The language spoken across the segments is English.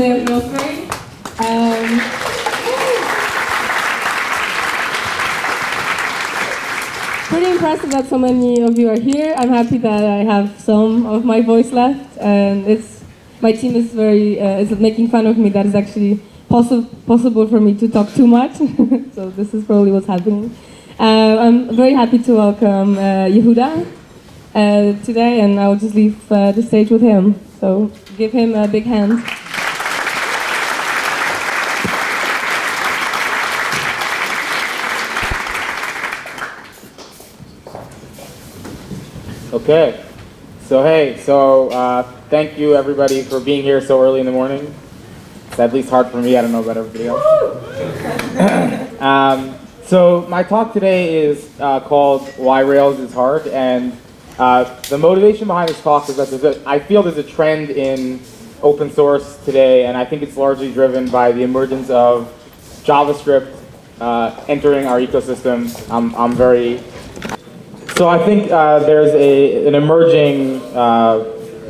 Um, pretty impressive that so many of you are here. I'm happy that I have some of my voice left, and it's my team is very uh, is making fun of me. That is actually possi possible for me to talk too much. so this is probably what's happening. Uh, I'm very happy to welcome uh, Yehuda uh, today, and I'll just leave uh, the stage with him. So give him a big hand. Okay. So hey, so uh, thank you everybody for being here so early in the morning. It's at least hard for me. I don't know about everybody else. um, so my talk today is uh, called "Why Rails is Hard," and uh, the motivation behind this talk is that there's a, I feel there's a trend in open source today, and I think it's largely driven by the emergence of JavaScript uh, entering our ecosystem. I'm, I'm very so I think uh, there's a, an emerging uh,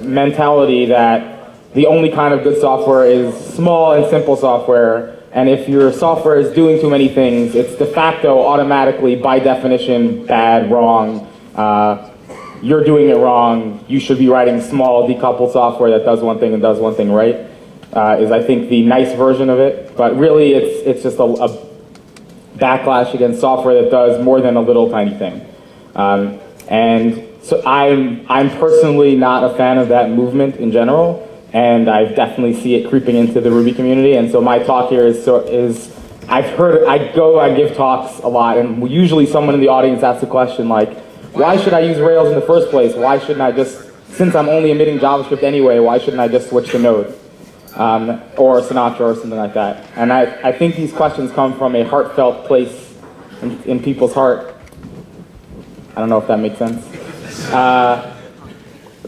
mentality that the only kind of good software is small and simple software, and if your software is doing too many things, it's de facto automatically, by definition, bad, wrong. Uh, you're doing it wrong. You should be writing small, decoupled software that does one thing and does one thing right. Uh, is I think the nice version of it, but really it's it's just a, a backlash against software that does more than a little tiny thing. Um, and so I'm, I'm personally not a fan of that movement in general, and I definitely see it creeping into the Ruby community. And so my talk here is, so, is I've heard, I go, I give talks a lot, and usually someone in the audience asks a question like, why should I use Rails in the first place? Why shouldn't I just, since I'm only emitting JavaScript anyway, why shouldn't I just switch to Node? Um, or Sinatra or something like that. And I, I think these questions come from a heartfelt place in, in people's heart I don't know if that makes sense. Uh,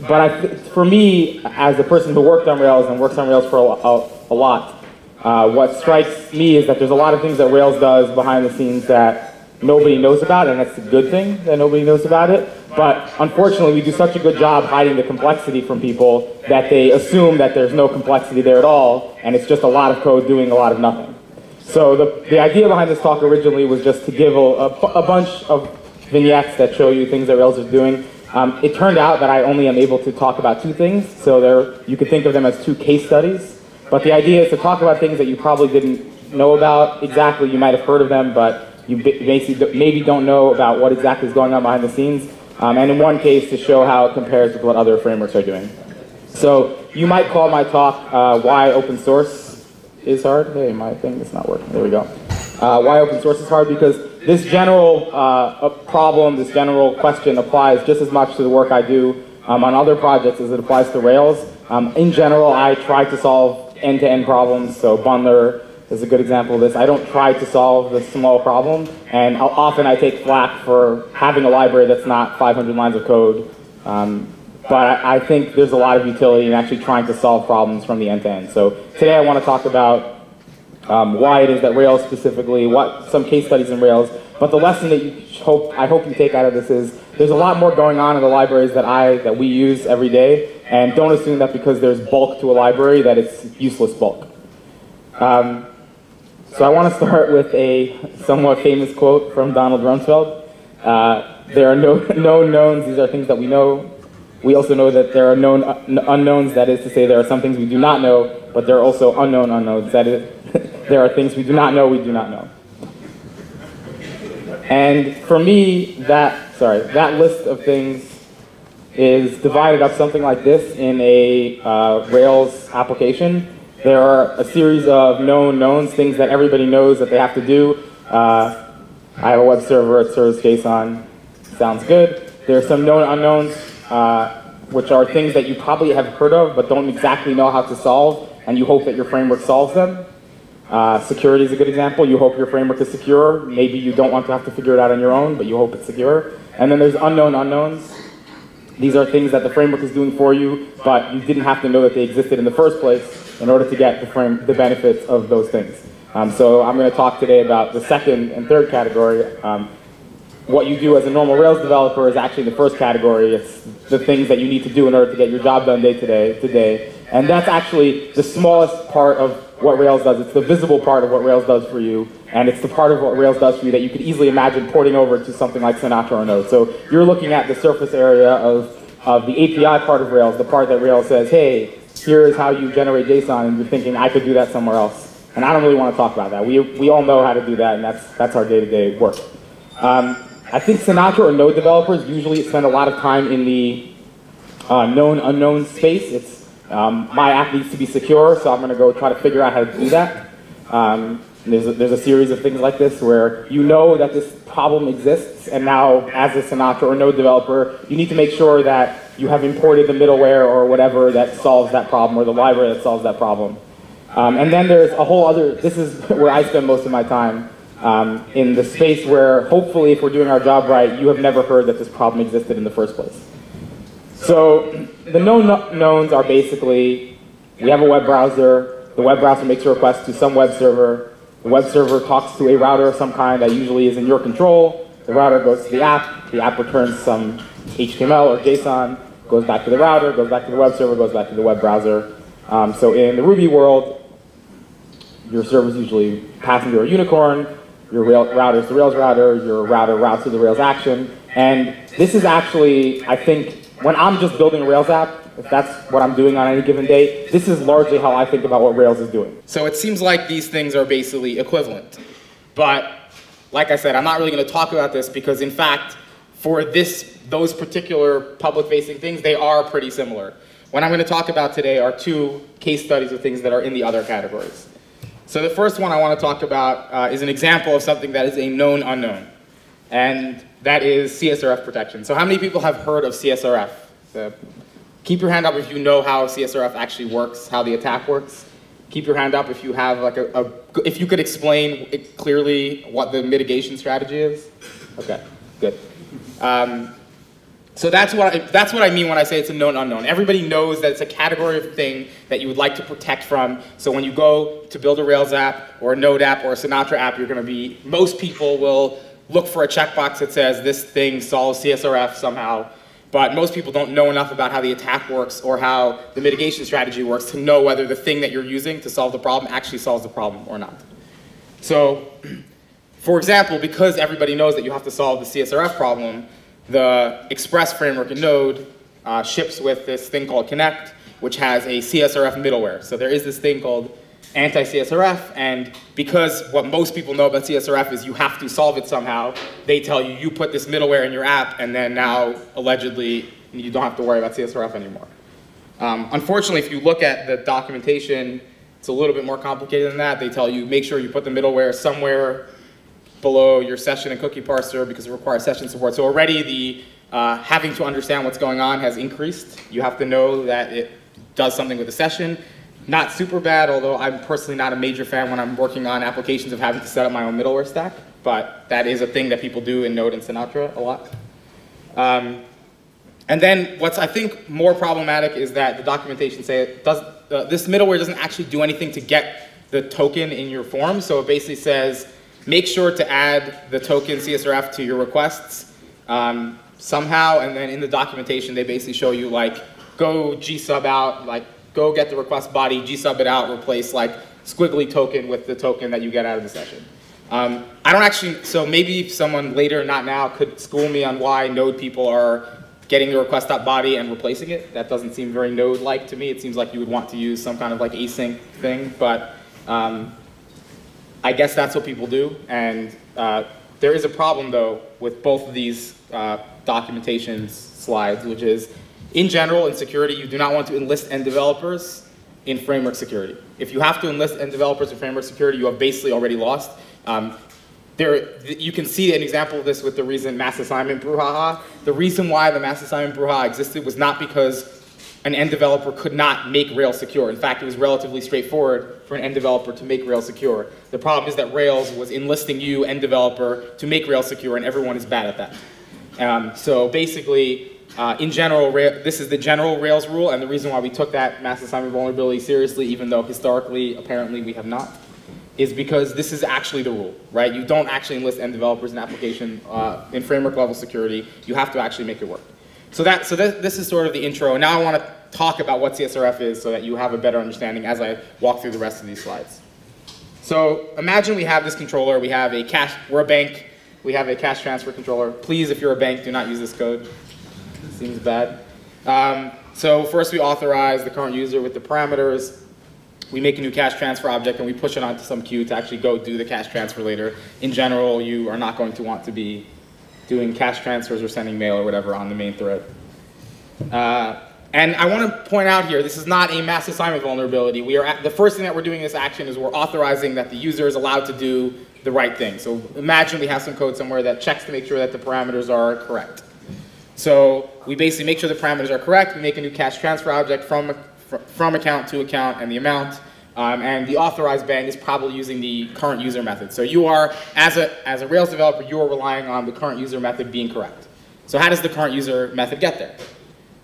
but I, for me, as a person who worked on Rails and works on Rails for a, a, a lot, uh, what strikes me is that there's a lot of things that Rails does behind the scenes that nobody knows about, and that's a good thing that nobody knows about it. But unfortunately, we do such a good job hiding the complexity from people that they assume that there's no complexity there at all, and it's just a lot of code doing a lot of nothing. So the, the idea behind this talk originally was just to give a, a, a bunch of vignettes that show you things that Rails is doing. Um, it turned out that I only am able to talk about two things, so there, you could think of them as two case studies. But the idea is to talk about things that you probably didn't know about exactly. You might have heard of them, but you maybe don't know about what exactly is going on behind the scenes. Um, and in one case, to show how it compares with what other frameworks are doing. So you might call my talk uh, "Why Open Source is Hard." Hey, my thing is not working. There we go. Uh, why open source is hard because this general uh, problem, this general question applies just as much to the work I do um, on other projects as it applies to Rails. Um, in general, I try to solve end-to-end -end problems, so Bundler is a good example of this. I don't try to solve the small problem, and often I take flack for having a library that's not 500 lines of code. Um, but I, I think there's a lot of utility in actually trying to solve problems from the end-to-end. -end. So today I want to talk about um, why it is that Rails specifically, what some case studies in Rails. But the lesson that you hope, I hope you take out of this is there's a lot more going on in the libraries that I that we use every day, and don't assume that because there's bulk to a library that it's useless bulk. Um, so I want to start with a somewhat famous quote from Donald Rumsfeld. Uh, there are no known knowns, these are things that we know. We also know that there are known uh, unknowns, that is to say there are some things we do not know, but there are also unknown unknowns, that is, there are things we do not know we do not know. And for me, that, sorry, that list of things is divided up something like this in a uh, Rails application. There are a series of known knowns, things that everybody knows that they have to do. Uh, I have a web server, it serves JSON, sounds good. There are some known unknowns, uh, which are things that you probably have heard of but don't exactly know how to solve, and you hope that your framework solves them. Uh, security is a good example. You hope your framework is secure. Maybe you don't want to have to figure it out on your own, but you hope it's secure. And then there's unknown unknowns. These are things that the framework is doing for you, but you didn't have to know that they existed in the first place in order to get the, frame, the benefits of those things. Um, so I'm going to talk today about the second and third category. Um, what you do as a normal Rails developer is actually the first category. It's the things that you need to do in order to get your job done day to day, today. And that's actually the smallest part of what Rails does. It's the visible part of what Rails does for you, and it's the part of what Rails does for you that you could easily imagine porting over to something like Sinatra or Node. So you're looking at the surface area of, of the API part of Rails, the part that Rails says, hey, here is how you generate JSON, and you're thinking, I could do that somewhere else. And I don't really want to talk about that. We, we all know how to do that, and that's, that's our day-to-day work. Um, I think Sinatra or Node developers usually spend a lot of time in the uh, known unknown space. It's um, my app needs to be secure, so I'm going to go try to figure out how to do that. Um, there's, a, there's a series of things like this where you know that this problem exists, and now as a Sinatra or Node developer, you need to make sure that you have imported the middleware or whatever that solves that problem, or the library that solves that problem. Um, and then there's a whole other, this is where I spend most of my time, um, in the space where hopefully if we're doing our job right, you have never heard that this problem existed in the first place. So the known knowns are basically, we have a web browser, the web browser makes a request to some web server, the web server talks to a router of some kind that usually is in your control, the router goes to the app, the app returns some HTML or JSON, goes back to the router, goes back to the web server, goes back to the web browser. Um, so in the Ruby world, your server is usually passing to a unicorn, your router is the Rails router, your router routes to the Rails action. And this is actually, I think, when I'm just building a Rails app, if that's what I'm doing on any given day, this is largely how I think about what Rails is doing. So it seems like these things are basically equivalent. But like I said, I'm not really going to talk about this because in fact, for this, those particular public-facing things, they are pretty similar. What I'm going to talk about today are two case studies of things that are in the other categories. So the first one I want to talk about uh, is an example of something that is a known unknown, and that is CSRF protection. So how many people have heard of CSRF? The, keep your hand up if you know how CSRF actually works, how the attack works. Keep your hand up if you have like a, a if you could explain clearly what the mitigation strategy is. Okay, good. Um, so that's what, I, that's what I mean when I say it's a known unknown. Everybody knows that it's a category of thing that you would like to protect from. So when you go to build a Rails app or a Node app or a Sinatra app, you're going to be, most people will look for a checkbox that says this thing solves CSRF somehow. But most people don't know enough about how the attack works or how the mitigation strategy works to know whether the thing that you're using to solve the problem actually solves the problem or not. So, for example, because everybody knows that you have to solve the CSRF problem, the Express framework in Node uh, ships with this thing called Connect, which has a CSRF middleware. So there is this thing called anti-CSRF, and because what most people know about CSRF is you have to solve it somehow, they tell you, you put this middleware in your app, and then now, allegedly, you don't have to worry about CSRF anymore. Um, unfortunately, if you look at the documentation, it's a little bit more complicated than that. They tell you, make sure you put the middleware somewhere below your session and cookie parser because it requires session support. So already the uh, having to understand what's going on has increased. You have to know that it does something with the session. Not super bad, although I'm personally not a major fan when I'm working on applications of having to set up my own middleware stack, but that is a thing that people do in Node and Sinatra a lot. Um, and then what's I think more problematic is that the documentation say it does, uh, this middleware doesn't actually do anything to get the token in your form. So it basically says, Make sure to add the token CSRF to your requests um, somehow, and then in the documentation, they basically show you like, go gsub out, like go get the request body, gsub it out, replace like squiggly token with the token that you get out of the session. Um, I don't actually, so maybe someone later, not now, could school me on why node people are getting the request.body and replacing it. That doesn't seem very node-like to me. It seems like you would want to use some kind of like async thing, but um, I guess that's what people do. And uh, there is a problem, though, with both of these uh, documentation slides, which is, in general, in security, you do not want to enlist end developers in framework security. If you have to enlist end developers in framework security, you have basically already lost. Um, there, you can see an example of this with the recent mass assignment brouhaha. The reason why the mass assignment brouhaha existed was not because an end developer could not make Rails secure. In fact, it was relatively straightforward for an end developer to make Rails secure. The problem is that Rails was enlisting you, end developer, to make Rails secure, and everyone is bad at that. Um, so basically, uh, in general, this is the general Rails rule, and the reason why we took that mass assignment vulnerability seriously, even though historically, apparently, we have not, is because this is actually the rule, right? You don't actually enlist end developers in application, uh, in framework level security. You have to actually make it work. So that so th this is sort of the intro. Now I want to talk about what CSRF is so that you have a better understanding as I walk through the rest of these slides. So imagine we have this controller, we have a cash, we're a bank, we have a cash transfer controller. Please, if you're a bank, do not use this code. Seems bad. Um, so first we authorize the current user with the parameters. We make a new cash transfer object and we push it onto some queue to actually go do the cash transfer later. In general, you are not going to want to be doing cash transfers or sending mail or whatever on the main thread. Uh, and I want to point out here, this is not a mass assignment vulnerability. We are at, the first thing that we're doing in this action is we're authorizing that the user is allowed to do the right thing. So imagine we have some code somewhere that checks to make sure that the parameters are correct. So we basically make sure the parameters are correct. We make a new cash transfer object from, from account to account and the amount. Um, and the authorized bang is probably using the current user method. So you are, as a, as a Rails developer, you are relying on the current user method being correct. So how does the current user method get there?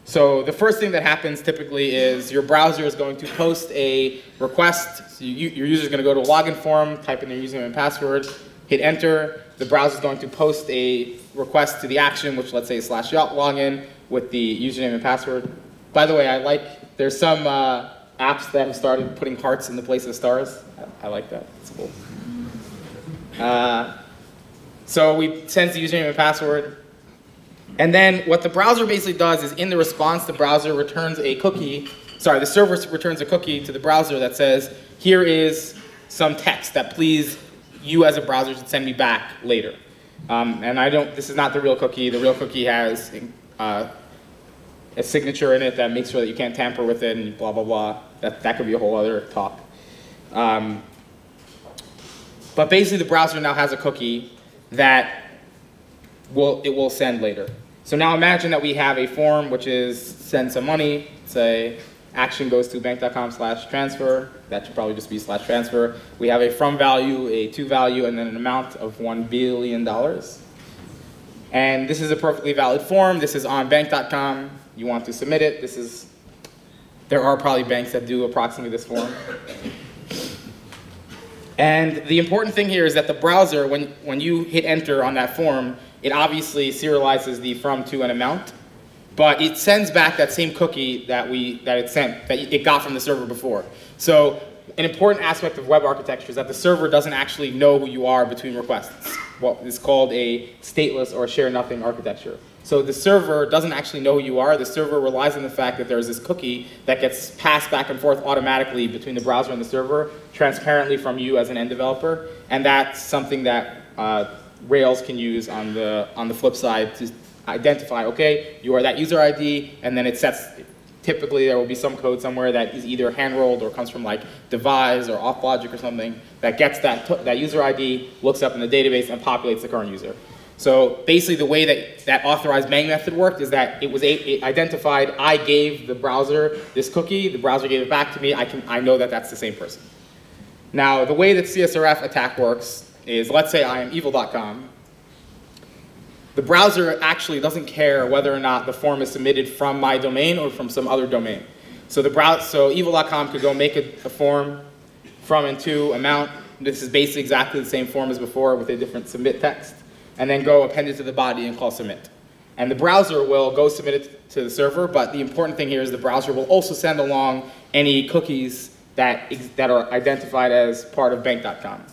So the first thing that happens typically is your browser is going to post a request. So you, your user is going to go to a login form, type in their username and password, hit enter. The browser is going to post a request to the action, which let's say slash login with the username and password. By the way, I like, there's some uh, apps that have started putting hearts in the place of stars. I, I like that, it's cool. Uh, so we send the username and password. And then what the browser basically does is in the response, the browser returns a cookie, sorry, the server returns a cookie to the browser that says, here is some text that please you as a browser should send me back later. Um, and I don't, this is not the real cookie. The real cookie has uh, a signature in it that makes sure that you can't tamper with it and blah, blah, blah. That, that could be a whole other talk. Um, but basically the browser now has a cookie that will, it will send later. So now imagine that we have a form which is send some money, say action goes to bank.com slash transfer. That should probably just be slash transfer. We have a from value, a to value, and then an amount of $1 billion. And this is a perfectly valid form. This is on bank.com. You want to submit it. This is, there are probably banks that do approximately this form. And the important thing here is that the browser, when, when you hit enter on that form, it obviously serializes the from to an amount, but it sends back that same cookie that we that it sent that it got from the server before. So an important aspect of web architecture is that the server doesn't actually know who you are between requests. What is called a stateless or share nothing architecture. So the server doesn't actually know who you are. The server relies on the fact that there's this cookie that gets passed back and forth automatically between the browser and the server, transparently from you as an end developer. And that's something that uh, Rails can use on the, on the flip side to identify, okay, you are that user ID, and then it sets, typically there will be some code somewhere that is either hand-rolled or comes from like devise or Authlogic or something that gets that, that user ID, looks up in the database, and populates the current user. So basically the way that that authorized bang method worked is that it was it identified I gave the browser this cookie, the browser gave it back to me, I, can, I know that that's the same person. Now the way that CSRF attack works is let's say I am evil.com. The browser actually doesn't care whether or not the form is submitted from my domain or from some other domain. So the browser, so evil.com could go make a, a form from and to amount. This is basically exactly the same form as before with a different submit text, and then go append it to the body and call submit. And the browser will go submit it to the server, but the important thing here is the browser will also send along any cookies that, that are identified as part of bank.com.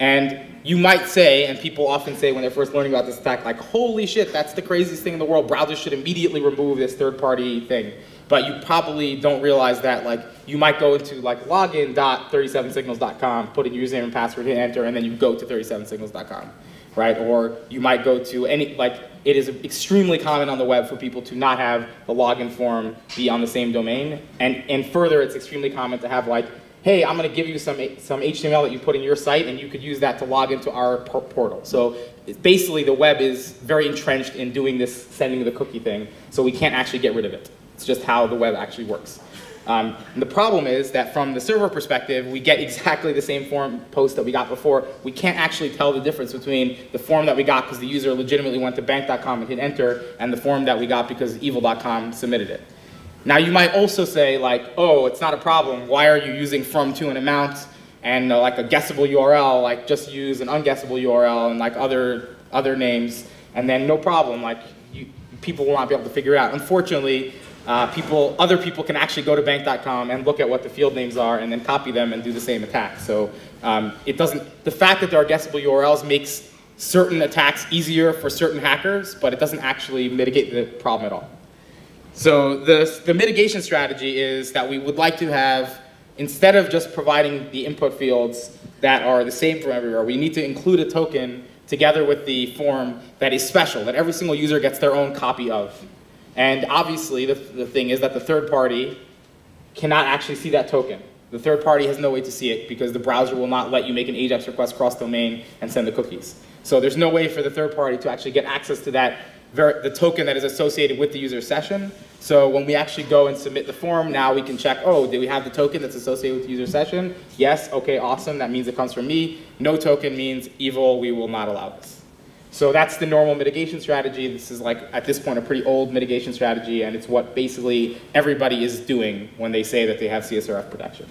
And you might say, and people often say when they're first learning about this attack, like, holy shit, that's the craziest thing in the world. Browsers should immediately remove this third-party thing. But you probably don't realize that, like, you might go into like login.37signals.com, put in username and password, hit enter, and then you go to 37signals.com, right? Or you might go to any, like, it is extremely common on the web for people to not have the login form be on the same domain. And, and further, it's extremely common to have like hey, I'm going to give you some, some HTML that you put in your site, and you could use that to log into our portal. So basically, the web is very entrenched in doing this sending the cookie thing, so we can't actually get rid of it. It's just how the web actually works. Um, the problem is that from the server perspective, we get exactly the same form post that we got before. We can't actually tell the difference between the form that we got because the user legitimately went to bank.com and hit enter, and the form that we got because evil.com submitted it. Now you might also say like, oh, it's not a problem. Why are you using from to an amount and uh, like a guessable URL? Like just use an unguessable URL and like other other names, and then no problem. Like you, people will not be able to figure it out. Unfortunately, uh, people, other people can actually go to bank.com and look at what the field names are and then copy them and do the same attack. So um, it doesn't, the fact that there are guessable URLs makes certain attacks easier for certain hackers, but it doesn't actually mitigate the problem at all. So the, the mitigation strategy is that we would like to have, instead of just providing the input fields that are the same for everywhere, we need to include a token together with the form that is special, that every single user gets their own copy of. And obviously, the, the thing is that the third party cannot actually see that token. The third party has no way to see it because the browser will not let you make an AJAX request cross-domain and send the cookies. So there's no way for the third party to actually get access to that the token that is associated with the user session. So when we actually go and submit the form, now we can check, oh, do we have the token that's associated with the user session? Yes, okay, awesome, that means it comes from me. No token means evil, we will not allow this. So that's the normal mitigation strategy. This is like, at this point, a pretty old mitigation strategy, and it's what basically everybody is doing when they say that they have CSRF protection.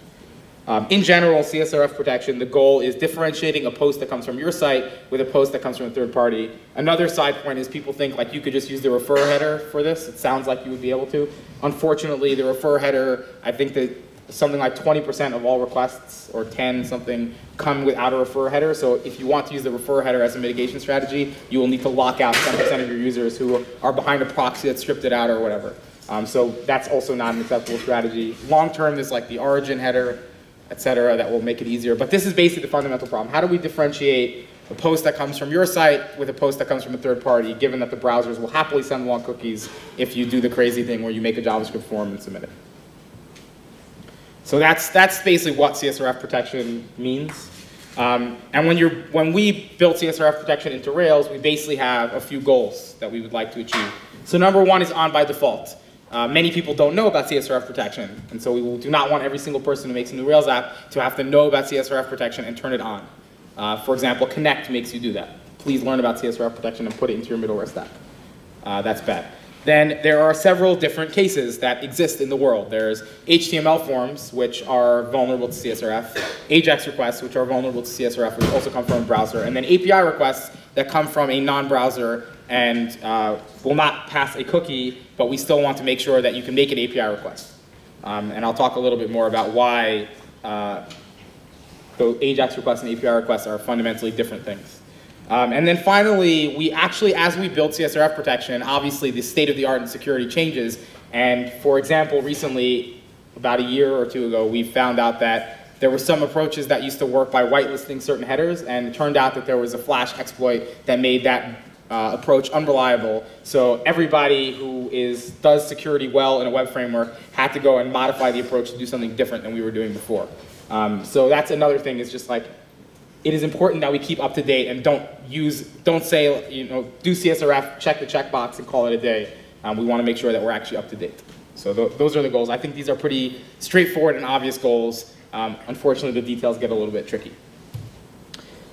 Um, in general, CSRF protection, the goal is differentiating a post that comes from your site with a post that comes from a third party. Another side point is people think like you could just use the refer header for this. It sounds like you would be able to. Unfortunately, the refer header, I think that something like 20% of all requests or 10 something come without a refer header. So if you want to use the refer header as a mitigation strategy, you will need to lock out 10% of your users who are behind a proxy that's stripped it out or whatever. Um, so that's also not an acceptable strategy. Long term, there's like the origin header et cetera, that will make it easier. But this is basically the fundamental problem. How do we differentiate a post that comes from your site with a post that comes from a third party, given that the browsers will happily send long cookies if you do the crazy thing where you make a JavaScript form and submit it. So that's, that's basically what CSRF protection means. Um, and when, you're, when we built CSRF protection into Rails, we basically have a few goals that we would like to achieve. So number one is on by default. Uh, many people don't know about CSRF protection, and so we do not want every single person who makes a new Rails app to have to know about CSRF protection and turn it on. Uh, for example, Connect makes you do that. Please learn about CSRF protection and put it into your middleware stack. Uh, that's bad. Then there are several different cases that exist in the world. There's HTML forms, which are vulnerable to CSRF, AJAX requests, which are vulnerable to CSRF, which also come from a browser, and then API requests that come from a non-browser and uh, will not pass a cookie, but we still want to make sure that you can make an API request. Um, and I'll talk a little bit more about why uh, the AJAX requests and API requests are fundamentally different things. Um, and then finally, we actually, as we build CSRF protection, obviously the state of the art in security changes. And for example, recently, about a year or two ago, we found out that there were some approaches that used to work by whitelisting certain headers, and it turned out that there was a Flash exploit that made that uh, approach unreliable. So everybody who is, does security well in a web framework had to go and modify the approach to do something different than we were doing before. Um, so that's another thing is just like, it is important that we keep up to date and don't use, don't say, you know, do CSRF, check the checkbox and call it a day. Um, we want to make sure that we're actually up to date. So th those are the goals. I think these are pretty straightforward and obvious goals. Um, unfortunately, the details get a little bit tricky.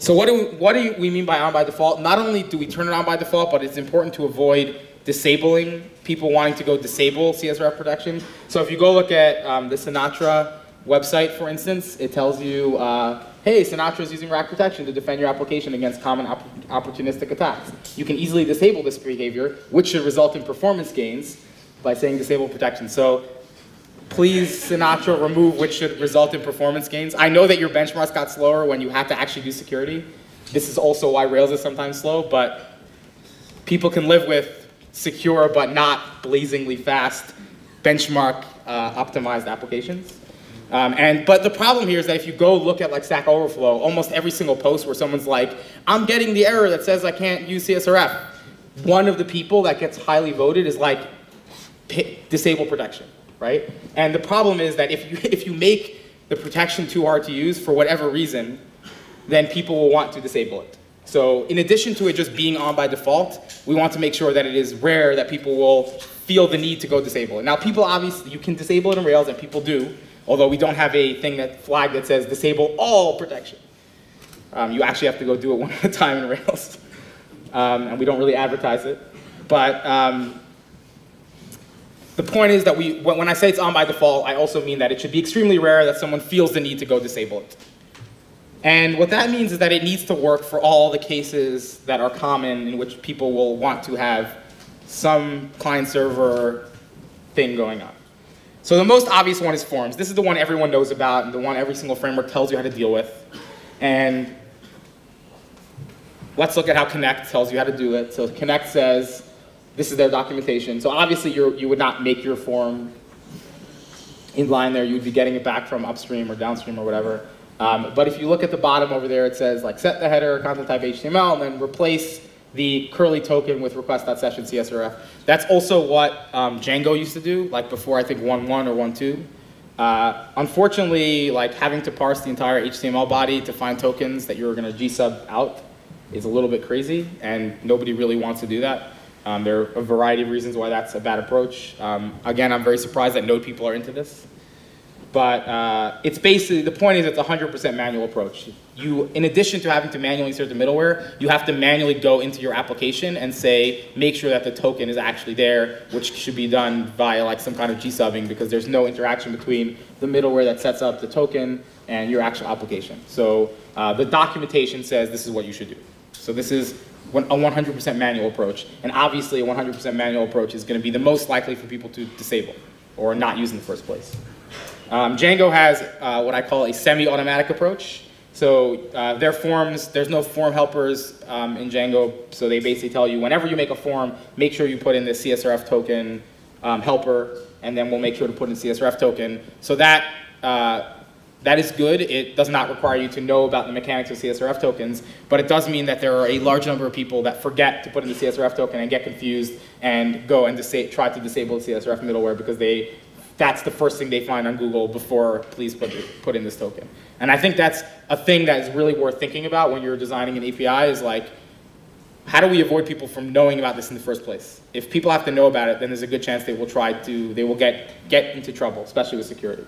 So what do, we, what do we mean by on by default? Not only do we turn it on by default, but it's important to avoid disabling people wanting to go disable CSRF protection. So if you go look at um, the Sinatra website, for instance, it tells you, uh, hey, Sinatra is using rack protection to defend your application against common opp opportunistic attacks. You can easily disable this behavior, which should result in performance gains by saying disable protection. So please Sinatra remove which should result in performance gains. I know that your benchmarks got slower when you have to actually do security. This is also why Rails is sometimes slow, but people can live with secure but not blazingly fast benchmark uh, optimized applications. Um, and, but the problem here is that if you go look at like Stack Overflow, almost every single post where someone's like, I'm getting the error that says I can't use CSRF, one of the people that gets highly voted is like, disable protection right? And the problem is that if you, if you make the protection too hard to use for whatever reason, then people will want to disable it. So in addition to it just being on by default, we want to make sure that it is rare that people will feel the need to go disable it. Now people obviously, you can disable it in Rails and people do, although we don't have a thing that flag that says disable all protection. Um, you actually have to go do it one at a time in Rails. Um, and we don't really advertise it. But um, the point is that we, when I say it's on by default, I also mean that it should be extremely rare that someone feels the need to go disable it. And what that means is that it needs to work for all the cases that are common in which people will want to have some client server thing going on. So the most obvious one is forms. This is the one everyone knows about and the one every single framework tells you how to deal with. And let's look at how Connect tells you how to do it. So Connect says, this is their documentation. So obviously you would not make your form in line there. You'd be getting it back from upstream or downstream or whatever. Um, but if you look at the bottom over there, it says like set the header, content type HTML, and then replace the curly token with request.session CSRF. That's also what um, Django used to do, like before I think 1.1 or 1.2. Uh, unfortunately, like having to parse the entire HTML body to find tokens that you're going to gsub out is a little bit crazy, and nobody really wants to do that. Um, there are a variety of reasons why that's a bad approach. Um, again, I'm very surprised that Node people are into this. But uh, it's basically, the point is it's a 100% manual approach. You, in addition to having to manually insert the middleware, you have to manually go into your application and say, make sure that the token is actually there, which should be done via like some kind of G-subbing because there's no interaction between the middleware that sets up the token and your actual application. So uh, the documentation says this is what you should do. So this is a 100% manual approach. And obviously a 100% manual approach is going to be the most likely for people to disable or not use in the first place. Um, Django has uh, what I call a semi-automatic approach. So uh, their forms, there's no form helpers um, in Django, so they basically tell you whenever you make a form, make sure you put in the CSRF token um, helper, and then we'll make sure to put in CSRF token. So that, uh, that is good. It does not require you to know about the mechanics of CSRF tokens, but it does mean that there are a large number of people that forget to put in the CSRF token and get confused and go and try to disable the CSRF middleware because they that's the first thing they find on Google before please put, put in this token. And I think that's a thing that is really worth thinking about when you're designing an API is like, how do we avoid people from knowing about this in the first place? If people have to know about it, then there's a good chance they will try to, they will get, get into trouble, especially with security.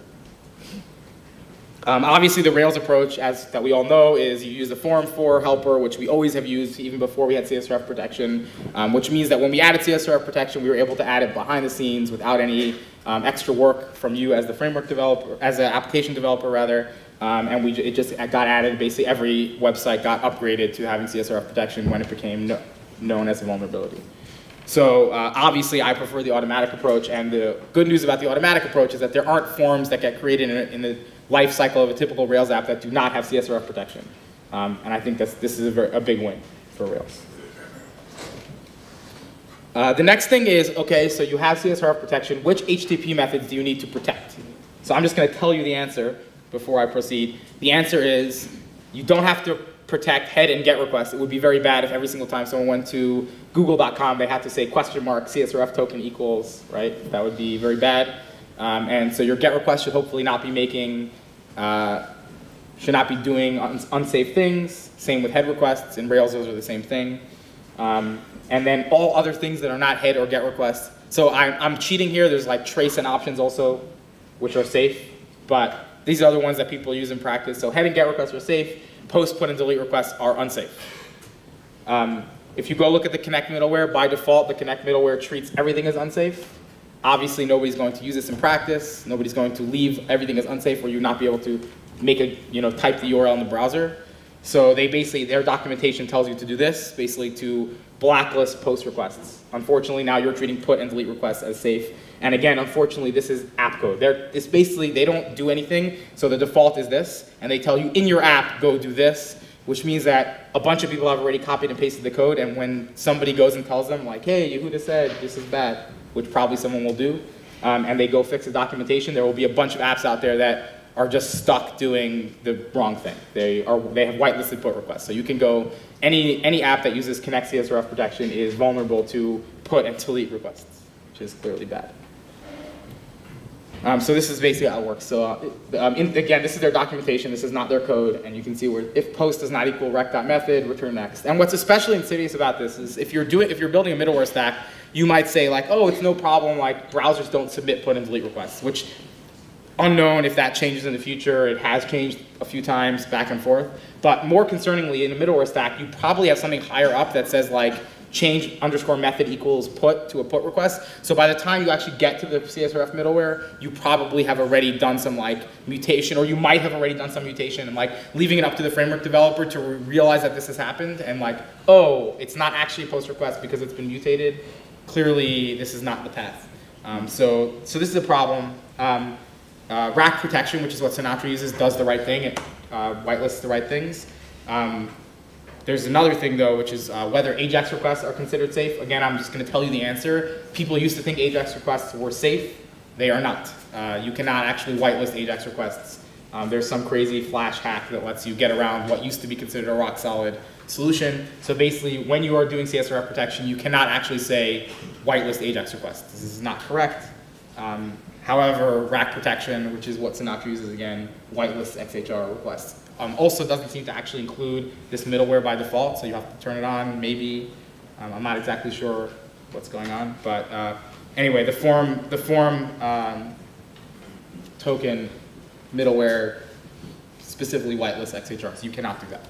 Um, obviously, the Rails approach, as that we all know, is you use the form for helper, which we always have used even before we had CSRF protection, um, which means that when we added CSRF protection, we were able to add it behind the scenes without any um, extra work from you as the framework developer, as an application developer rather, um, and we it just got added. Basically, every website got upgraded to having CSRF protection when it became no, known as a vulnerability. So uh, obviously, I prefer the automatic approach, and the good news about the automatic approach is that there aren't forms that get created in, in the life cycle of a typical Rails app that do not have CSRF protection. Um, and I think that's, this is a, very, a big win for Rails. Uh, the next thing is, okay, so you have CSRF protection. Which HTTP methods do you need to protect? So I'm just going to tell you the answer before I proceed. The answer is you don't have to protect head and get requests. It would be very bad if every single time someone went to google.com, they had to say question mark CSRF token equals, right? That would be very bad. Um, and so your get request should hopefully not be making, uh, should not be doing un unsafe things. Same with head requests. In Rails, those are the same thing. Um, and then all other things that are not head or get requests. So I'm, I'm cheating here. There's like trace and options also, which are safe. But these are the ones that people use in practice. So head and get requests are safe. Post, put, and delete requests are unsafe. Um, if you go look at the Connect middleware, by default, the Connect middleware treats everything as unsafe. Obviously, nobody's going to use this in practice. Nobody's going to leave everything as unsafe where you not be able to make a, you know, type the URL in the browser. So they basically, their documentation tells you to do this, basically to blacklist post requests. Unfortunately, now you're treating put and delete requests as safe. And again, unfortunately, this is app code. They're, it's basically, they don't do anything, so the default is this, and they tell you in your app, go do this, which means that a bunch of people have already copied and pasted the code, and when somebody goes and tells them, like, hey, Yehuda said this is bad, which probably someone will do, um, and they go fix the documentation, there will be a bunch of apps out there that are just stuck doing the wrong thing. They, are, they have whitelisted put requests. So you can go, any, any app that uses Connect CSRF protection is vulnerable to put and delete requests, which is clearly bad. Um, so this is basically how it works. So uh, um, in, again, this is their documentation. This is not their code. And you can see where if post does not equal req.method, return next. And what's especially insidious about this is if you're, doing, if you're building a middleware stack, you might say like, oh, it's no problem. Like browsers don't submit put and delete requests, which unknown if that changes in the future. It has changed a few times back and forth. But more concerningly, in a middleware stack, you probably have something higher up that says like change underscore method equals put to a put request. So by the time you actually get to the CSRF middleware, you probably have already done some like mutation, or you might have already done some mutation and like leaving it up to the framework developer to realize that this has happened and like, oh, it's not actually a post request because it's been mutated. Clearly, this is not the path. Um, so, so this is a problem. Um, uh, rack protection, which is what Sinatra uses, does the right thing. It uh, whitelists the right things. Um, there's another thing though, which is uh, whether AJAX requests are considered safe. Again, I'm just going to tell you the answer. People used to think AJAX requests were safe. They are not. Uh, you cannot actually whitelist AJAX requests. Um, there's some crazy flash hack that lets you get around what used to be considered a rock solid solution. So basically, when you are doing CSRF protection, you cannot actually say whitelist AJAX requests. This is not correct. Um, however, rack protection, which is what Sinatra uses again, whitelist XHR requests. Um, also doesn't seem to actually include this middleware by default, so you have to turn it on, maybe. Um, I'm not exactly sure what's going on, but uh, anyway, the form, the form um, token middleware specifically whitelist XHR, so you cannot do that.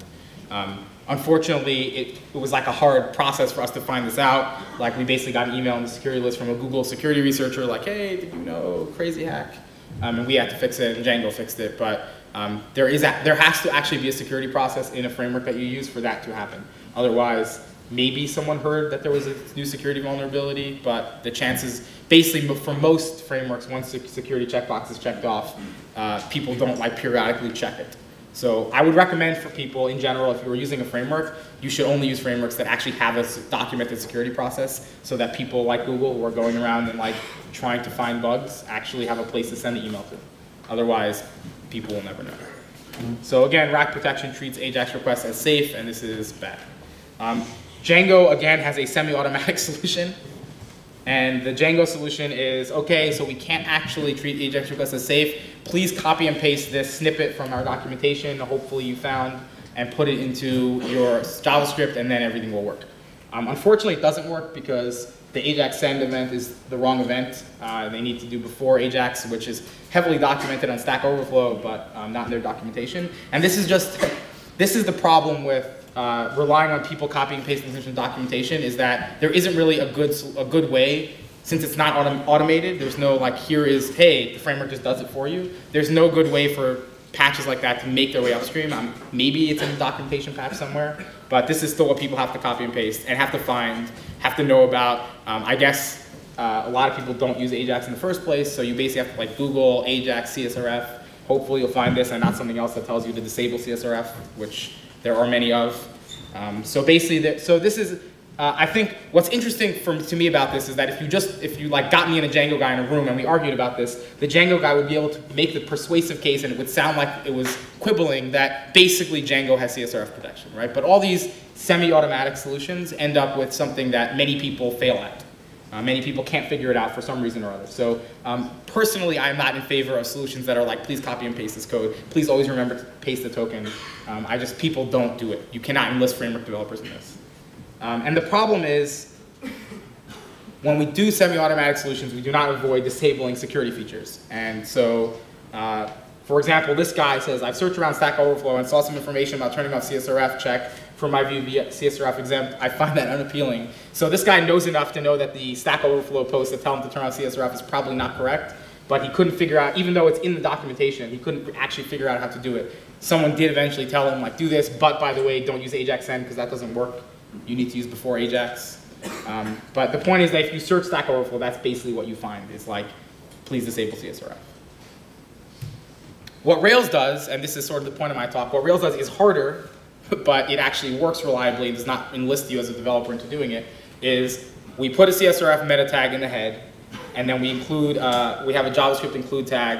Um, unfortunately, it, it, was like a hard process for us to find this out. Like we basically got an email on the security list from a Google security researcher like, hey, did you know, crazy hack. Um, and we had to fix it and Django fixed it, but um, there, is a, there has to actually be a security process in a framework that you use for that to happen. Otherwise, maybe someone heard that there was a new security vulnerability, but the chances, basically for most frameworks, once the security checkbox is checked off, uh, people don't like periodically check it. So I would recommend for people in general, if you were using a framework, you should only use frameworks that actually have a documented security process so that people like Google who are going around and like trying to find bugs actually have a place to send the email to. Otherwise, people will never know. So again, rack protection treats AJAX requests as safe, and this is bad. Um, Django, again, has a semi-automatic solution. And the Django solution is, okay, so we can't actually treat AJAX requests as safe. Please copy and paste this snippet from our documentation, hopefully you found, and put it into your JavaScript, and then everything will work. Um, unfortunately, it doesn't work because the AJAX send event is the wrong event. Uh, they need to do before AJAX, which is heavily documented on Stack Overflow, but um, not in their documentation. And this is just, this is the problem with uh, relying on people copying and pasting things from documentation is that there isn't really a good, a good way, since it's not autom automated, there's no like, here is, hey, the framework just does it for you. There's no good way for patches like that to make their way upstream. Um, maybe it's in the documentation patch somewhere, but this is still what people have to copy and paste and have to find, have to know about. Um, I guess uh, a lot of people don't use AJAX in the first place, so you basically have to like Google AJAX CSRF. Hopefully you'll find this and not something else that tells you to disable CSRF, which there are many of. Um, so basically, the, so this is uh, I think what's interesting to me about this is that if you just, if you like got me and a Django guy in a room and we argued about this, the Django guy would be able to make the persuasive case and it would sound like it was quibbling that basically Django has CSRF protection, right? But all these semi-automatic solutions end up with something that many people fail at. Uh, many people can't figure it out for some reason or other. So um, personally, I'm not in favor of solutions that are like, please copy and paste this code. Please always remember to paste the token. Um, I just, people don't do it. You cannot enlist framework developers in this. Um, and the problem is, when we do semi-automatic solutions, we do not avoid disabling security features. And so, uh, for example, this guy says, I've searched around Stack Overflow and saw some information about turning off CSRF check. for my view, the CSRF exempt, I find that unappealing. So this guy knows enough to know that the Stack Overflow post that tell him to turn on CSRF is probably not correct, but he couldn't figure out, even though it's in the documentation, he couldn't actually figure out how to do it. Someone did eventually tell him, like, do this, but by the way, don't use AJAX send because that doesn't work you need to use before Ajax. Um, but the point is that if you search Stack Overflow, that's basically what you find. It's like, please disable CSRF. What Rails does, and this is sort of the point of my talk, what Rails does is harder, but it actually works reliably and does not enlist you as a developer into doing it, is we put a CSRF meta tag in the head, and then we include, uh, we have a JavaScript include tag,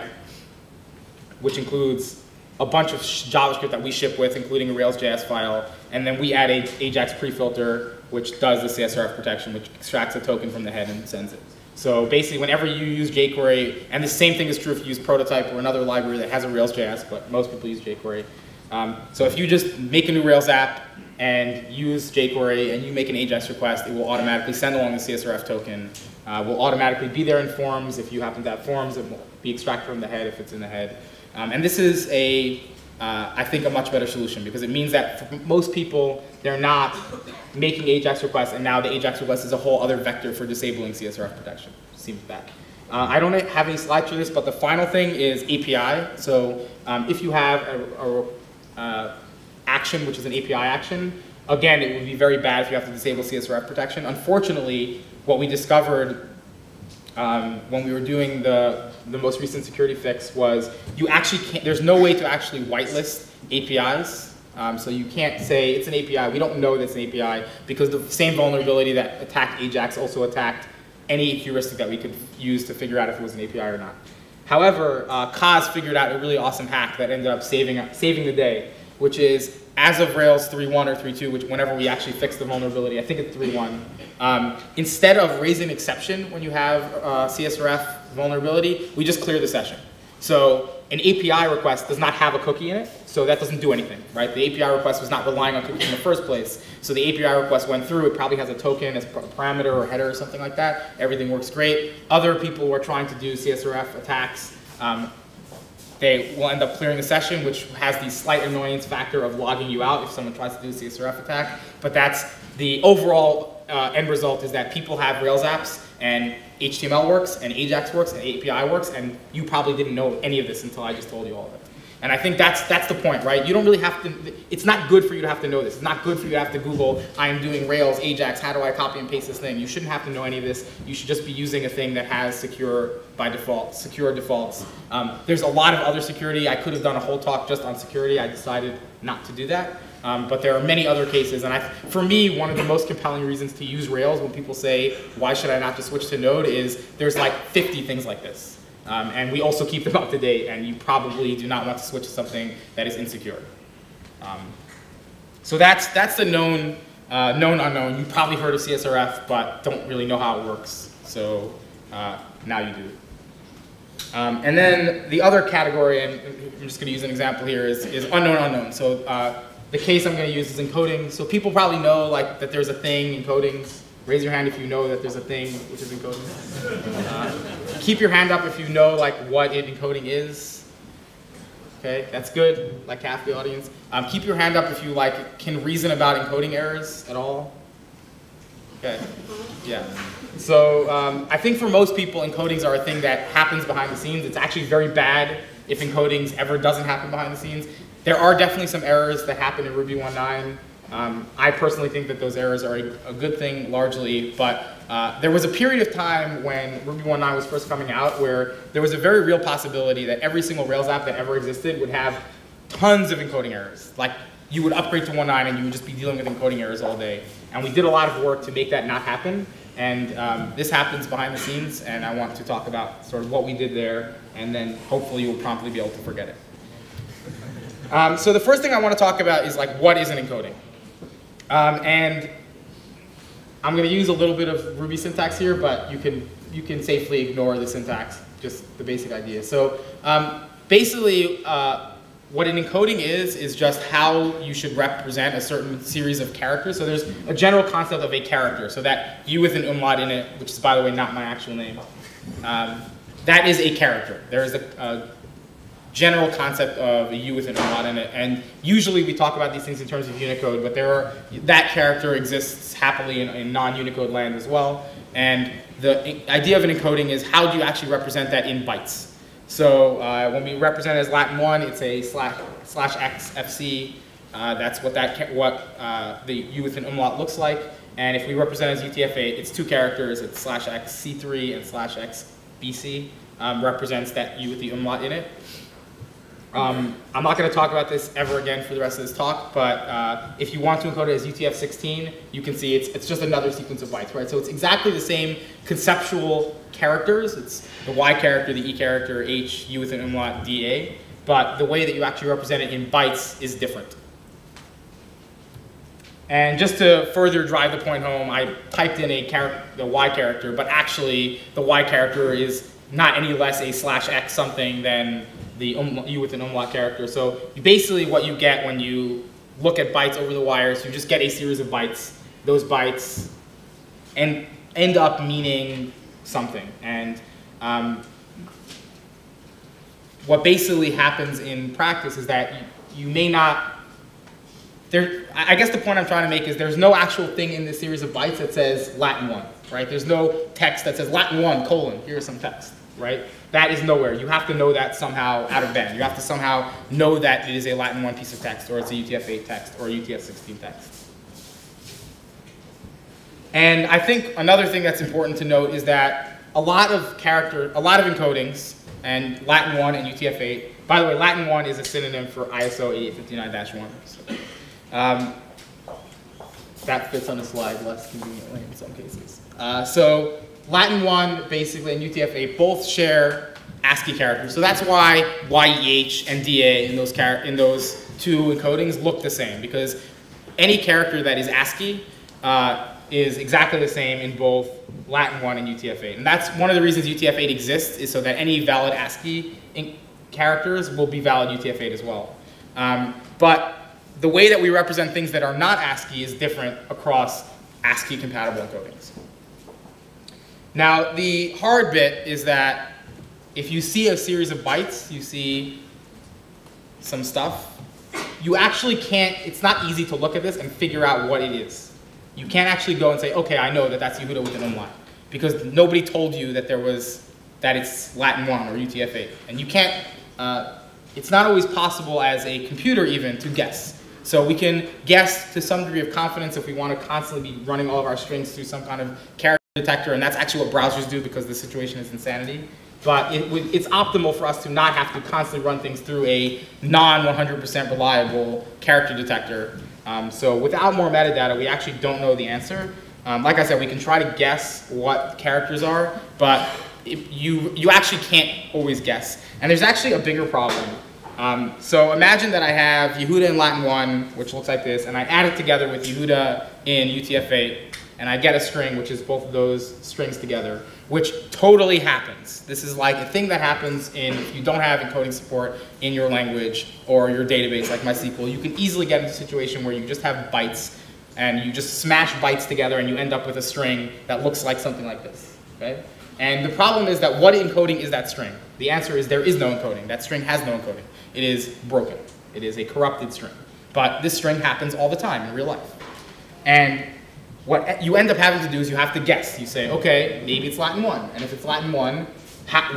which includes a bunch of JavaScript that we ship with, including a Rails.js file, and then we add a Ajax prefilter, which does the CSRF protection, which extracts a token from the head and sends it. So basically, whenever you use jQuery, and the same thing is true if you use Prototype or another library that has a Rails.js, but most people use jQuery. Um, so if you just make a new Rails app and use jQuery and you make an Ajax request, it will automatically send along the CSRF token. Uh, will automatically be there in forms. If you happen to have forms, it will be extracted from the head if it's in the head. Um, and this is a uh, I think, a much better solution because it means that for most people, they're not making AJAX requests, and now the AJAX request is a whole other vector for disabling CSRF protection. Seems bad. Uh, I don't have any slides for this, but the final thing is API. So um, if you have a, a uh, action, which is an API action, again, it would be very bad if you have to disable CSRF protection. Unfortunately, what we discovered um, when we were doing the, the most recent security fix was you actually can't, there's no way to actually whitelist APIs. Um, so you can't say it's an API. We don't know it's an API because the same vulnerability that attacked Ajax also attacked any heuristic that we could use to figure out if it was an API or not. However, uh, Koz figured out a really awesome hack that ended up saving, saving the day, which is as of Rails 3.1 or 3.2, which whenever we actually fix the vulnerability, I think it's 3.1, um, instead of raising exception when you have uh, CSRF vulnerability, we just clear the session. So an API request does not have a cookie in it, so that doesn't do anything, right? The API request was not relying on cookies in the first place. So the API request went through, it probably has a token as a parameter or header or something like that. Everything works great. Other people were trying to do CSRF attacks. Um, they will end up clearing the session, which has the slight annoyance factor of logging you out if someone tries to do a CSRF attack. But that's the overall uh, end result is that people have Rails apps and HTML works and Ajax works and API works, and you probably didn't know any of this until I just told you all of it. And I think that's, that's the point, right? You don't really have to, it's not good for you to have to know this. It's not good for you to have to Google, I am doing Rails, Ajax, how do I copy and paste this thing? You shouldn't have to know any of this. You should just be using a thing that has secure by default, secure defaults. Um, there's a lot of other security. I could have done a whole talk just on security. I decided not to do that. Um, but there are many other cases, and I, for me, one of the most compelling reasons to use Rails when people say, why should I not just switch to Node, is there's like 50 things like this. Um, and we also keep them up to date, and you probably do not want to switch to something that is insecure. Um, so that's, that's the known, uh, known unknown. You've probably heard of CSRF, but don't really know how it works. So uh, now you do. Um, and then the other category, and I'm just going to use an example here, is, is unknown unknown. So uh, the case I'm going to use is encoding. So people probably know like that there's a thing encoding. Raise your hand if you know that there's a thing which is encoding. Uh, keep your hand up if you know like what it encoding is. Okay, that's good, like half the audience. Um, keep your hand up if you like can reason about encoding errors at all. Okay, yeah. So um, I think for most people, encodings are a thing that happens behind the scenes. It's actually very bad if encodings ever doesn't happen behind the scenes. There are definitely some errors that happen in Ruby 1.9. Um, I personally think that those errors are a, a good thing largely, but uh, there was a period of time when Ruby 1.9 was first coming out where there was a very real possibility that every single Rails app that ever existed would have tons of encoding errors. Like you would upgrade to 1.9 and you would just be dealing with encoding errors all day. And we did a lot of work to make that not happen. And um, this happens behind the scenes, and I want to talk about sort of what we did there, and then hopefully you'll promptly be able to forget it. Um, so the first thing I want to talk about is like what is an encoding? Um, and I'm going to use a little bit of Ruby syntax here, but you can, you can safely ignore the syntax, just the basic idea. So um, basically, uh, what an encoding is, is just how you should represent a certain series of characters. So there's a general concept of a character, so that you with an umlaut in it, which is, by the way, not my actual name, um, that is a character. There is a, a general concept of a U with an umlaut in it. And usually we talk about these things in terms of Unicode, but there are, that character exists happily in, in non-Unicode land as well. And the idea of an encoding is how do you actually represent that in bytes? So uh, when we represent it as Latin 1, it's a slash, slash x fc. Uh, that's what, that what uh, the U with an umlaut looks like. And if we represent as UTF-8, it's two characters. It's slash x c3 and slash x bc um, represents that U with the umlaut in it. Um, I'm not going to talk about this ever again for the rest of this talk, but uh, if you want to encode it as UTF-16, you can see it's, it's just another sequence of bytes, right? So it's exactly the same conceptual characters. It's the Y character, the E character, H, U with an umlaut, DA, but the way that you actually represent it in bytes is different. And just to further drive the point home, I typed in a character, the Y character, but actually the Y character is not any less a slash X something than the um, U with an umlaut character. So basically what you get when you look at bytes over the wires, you just get a series of bytes. Those bytes and end up meaning something. And um, what basically happens in practice is that you, you may not there, I guess the point I'm trying to make is there's no actual thing in this series of bytes that says Latin 1, right? There's no text that says Latin 1 colon, here's some text, right? That is nowhere. You have to know that somehow out of band. You have to somehow know that it is a Latin 1 piece of text, or it's a UTF-8 text, or a UTF-16 text. And I think another thing that's important to note is that a lot of character, a lot of encodings, and Latin 1 and UTF-8. By the way, Latin 1 is a synonym for ISO 8859-1. So, um, that fits on a slide less conveniently in some cases. Uh, so Latin 1, basically, and UTF-8 both share ASCII characters. So that's why YEH and DA in those, in those two encodings look the same, because any character that is ASCII uh, is exactly the same in both Latin 1 and UTF-8. And that's one of the reasons UTF-8 exists, is so that any valid ASCII characters will be valid UTF-8 as well. Um, but the way that we represent things that are not ASCII is different across ASCII compatible encodings. Now, the hard bit is that if you see a series of bytes, you see some stuff, you actually can't, it's not easy to look at this and figure out what it is. You can't actually go and say, okay, I know that that's Yehuda with an umlaut. Because nobody told you that there was, that it's Latin 1 or UTF-8. And you can't, uh, it's not always possible as a computer even to guess. So we can guess to some degree of confidence if we want to constantly be running all of our strings through some kind of character detector, and that's actually what browsers do because the situation is insanity. But it, it's optimal for us to not have to constantly run things through a non-100% reliable character detector. Um, so without more metadata, we actually don't know the answer. Um, like I said, we can try to guess what characters are, but you, you actually can't always guess. And there's actually a bigger problem. Um, so imagine that I have Yehuda in Latin 1, which looks like this, and I add it together with Yehuda in UTF-8, and I get a string, which is both of those strings together, which totally happens. This is like a thing that happens in, if you don't have encoding support in your language or your database like MySQL, you can easily get into a situation where you just have bytes and you just smash bytes together and you end up with a string that looks like something like this, okay? And the problem is that what encoding is that string? The answer is there is no encoding. That string has no encoding. It is broken. It is a corrupted string. But this string happens all the time in real life. And what you end up having to do is you have to guess. You say, okay, maybe it's Latin 1. And if it's Latin 1,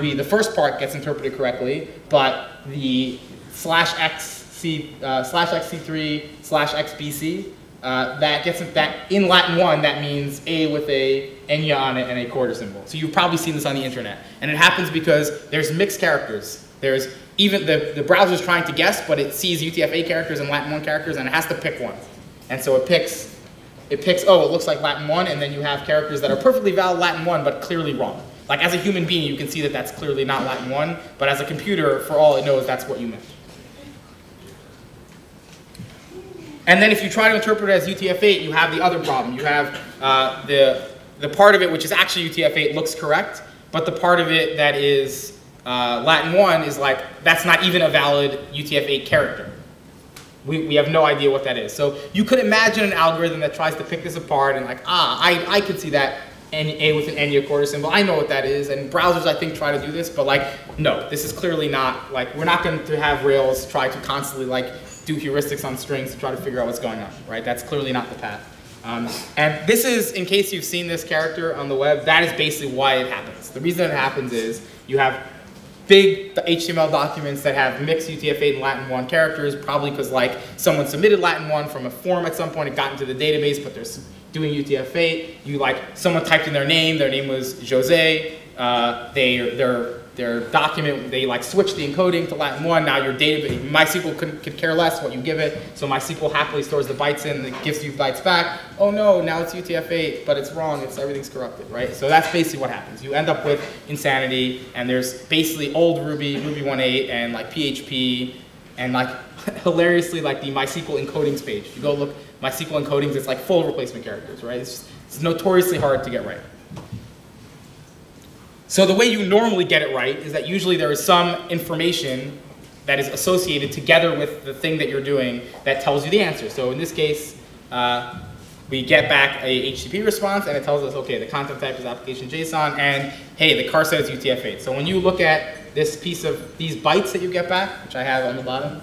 we, the first part gets interpreted correctly, but the slash xc, uh, slash xc3 slash xbc, uh, that gets that in Latin 1, that means A with a enya on it and a quarter symbol. So you've probably seen this on the internet. And it happens because there's mixed characters. There's even the, the is trying to guess, but it sees UTF-8 characters and Latin 1 characters, and it has to pick one. And so it picks, it picks, oh, it looks like Latin 1, and then you have characters that are perfectly valid Latin 1, but clearly wrong. Like as a human being, you can see that that's clearly not Latin 1, but as a computer, for all it knows, that's what you meant. And then if you try to interpret it as UTF-8, you have the other problem. You have uh, the, the part of it which is actually UTF-8 looks correct, but the part of it that is uh, Latin 1 is like, that's not even a valid UTF-8 character. We, we have no idea what that is. So you could imagine an algorithm that tries to pick this apart and like, ah, I, I could see that A with an Enya quarter symbol. I know what that is. And browsers, I think, try to do this. But like, no, this is clearly not, like, we're not going to have Rails try to constantly like do heuristics on strings to try to figure out what's going on, right? That's clearly not the path. Um, and this is, in case you've seen this character on the web, that is basically why it happens. The reason it happens is you have big HTML documents that have mixed UTF-8 and Latin 1 characters, probably because like someone submitted Latin 1 from a form at some point, it got into the database, but they're doing UTF-8. You like, someone typed in their name, their name was Jose, uh, they, they're their document, they like switch the encoding to Latin 1. Now your database, MySQL could, could care less what you give it. So MySQL happily stores the bytes in and gives you bytes back. Oh no, now it's UTF-8, but it's wrong, it's everything's corrupted, right? So that's basically what happens. You end up with insanity and there's basically old Ruby, Ruby 1.8 and like PHP and like hilariously like the MySQL encodings page. You go look MySQL encodings, it's like full replacement characters, right? It's, just, it's notoriously hard to get right. So the way you normally get it right is that usually there is some information that is associated together with the thing that you're doing that tells you the answer. So in this case, uh, we get back a HTTP response and it tells us, okay, the content type is application JSON and hey, the car says UTF-8. So when you look at this piece of these bytes that you get back, which I have on the bottom,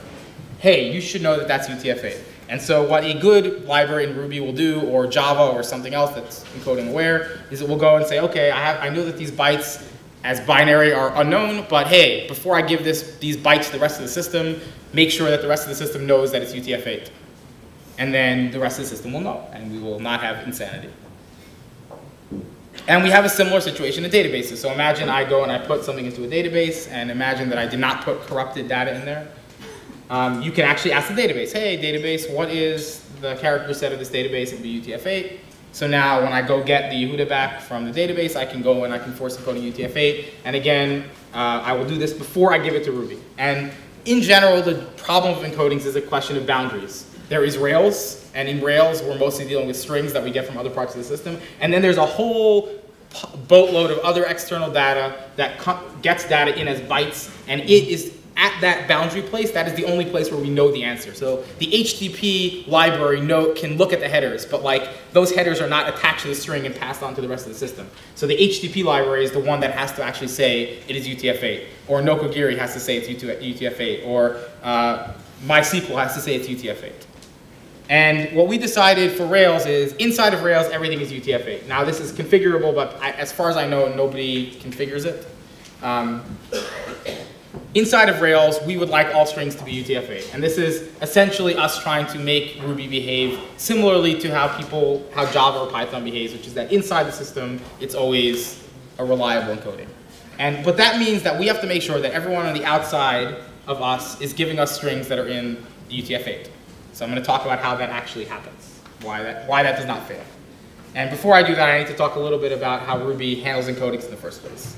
hey, you should know that that's UTF-8. And so what a good library in Ruby will do, or Java or something else that's encoding aware, is it will go and say, okay, I, have, I know that these bytes as binary are unknown, but hey, before I give this, these bytes to the rest of the system, make sure that the rest of the system knows that it's UTF-8. And then the rest of the system will know, and we will not have insanity. And we have a similar situation in databases. So imagine I go and I put something into a database, and imagine that I did not put corrupted data in there. Um, you can actually ask the database, hey, database, what is the character set of this database? Be UTF-8. So now when I go get the Yehuda back from the database, I can go and I can force encoding UTF-8. And again, uh, I will do this before I give it to Ruby. And in general, the problem of encodings is a question of boundaries. There is Rails, and in Rails, we're mostly dealing with strings that we get from other parts of the system. And then there's a whole boatload of other external data that gets data in as bytes, and it is at that boundary place, that is the only place where we know the answer. So the HTTP library note can look at the headers, but like those headers are not attached to the string and passed on to the rest of the system. So the HTTP library is the one that has to actually say it is UTF-8, or Nokogiri has to say it's UTF-8, or uh, MySQL has to say it's UTF-8. And what we decided for Rails is inside of Rails, everything is UTF-8. Now this is configurable, but I, as far as I know, nobody configures it. Um, inside of Rails, we would like all strings to be UTF-8. And this is essentially us trying to make Ruby behave similarly to how people, how Java or Python behaves, which is that inside the system, it's always a reliable encoding. And, but that means that we have to make sure that everyone on the outside of us is giving us strings that are in UTF-8. So I'm going to talk about how that actually happens, why that, why that does not fail. And before I do that, I need to talk a little bit about how Ruby handles encodings in the first place.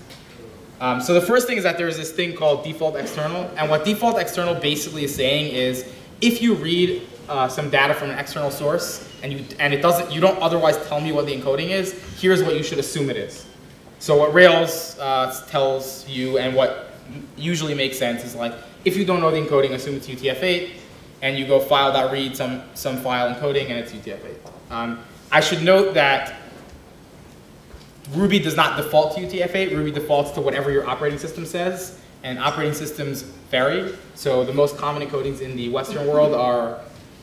Um, so the first thing is that there's this thing called default external, and what default external basically is saying is if you read uh, some data from an external source and you and it doesn't, you don't otherwise tell me what the encoding is. Here's what you should assume it is. So what Rails uh, tells you and what usually makes sense is like if you don't know the encoding, assume it's UTF-8 and you go file.read some, some file encoding and it's UTF-8. Um, I should note that Ruby does not default to UTF-8. Ruby defaults to whatever your operating system says, and operating systems vary. So the most common encodings in the Western world are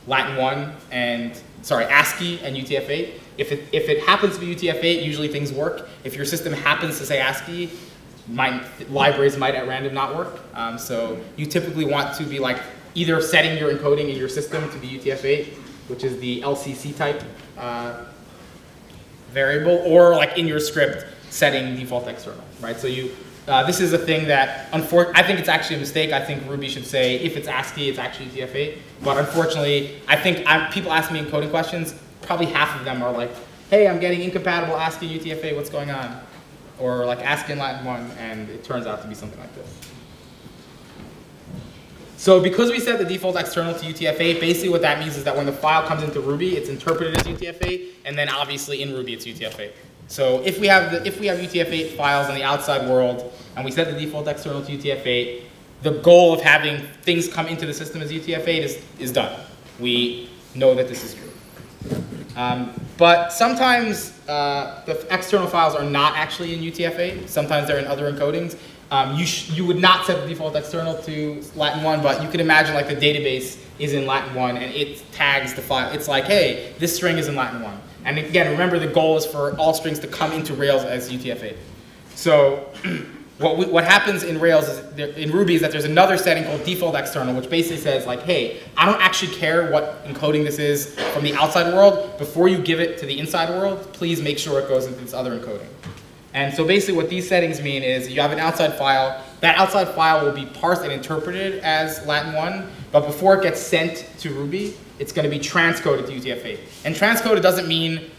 Latin 1 and, sorry, ASCII and UTF-8. If it, if it happens to be UTF-8, usually things work. If your system happens to say ASCII, might, libraries might at random not work. Um, so you typically want to be like either setting your encoding in your system to be UTF-8, which is the LC_CTYPE uh, variable, or like in your script setting default external, right? So you, uh, this is a thing that, unfortunately, I think it's actually a mistake. I think Ruby should say if it's ASCII, it's actually UTF-8. But unfortunately, I think I'm, people ask me encoding questions, probably half of them are like, hey, I'm getting incompatible ASCII UTF-8, what's going on? Or like ASCII in Latin 1, and it turns out to be something like this. So because we set the default external to UTF-8, basically what that means is that when the file comes into Ruby, it's interpreted as UTF-8, and then obviously in Ruby it's UTF-8. So if we have the, if we have UTF-8 files in the outside world, and we set the default external to UTF-8, the goal of having things come into the system as UTF-8 is, is done. We know that this is true. Um, but sometimes uh, the external files are not actually in UTF-8. Sometimes they're in other encodings. Um, you, you would not set the default external to Latin 1, but you could imagine like the database is in Latin 1 and it tags the file. It's like, hey, this string is in Latin 1. And again, remember the goal is for all strings to come into Rails as UTF-8. So what, we, what happens in Rails, is there, in Ruby, is that there's another setting called default external, which basically says like, hey, I don't actually care what encoding this is from the outside world. Before you give it to the inside world, please make sure it goes into this other encoding. And so basically what these settings mean is you have an outside file. That outside file will be parsed and interpreted as Latin 1, but before it gets sent to Ruby, it's going to be transcoded to UTF-8. And transcoded doesn't mean,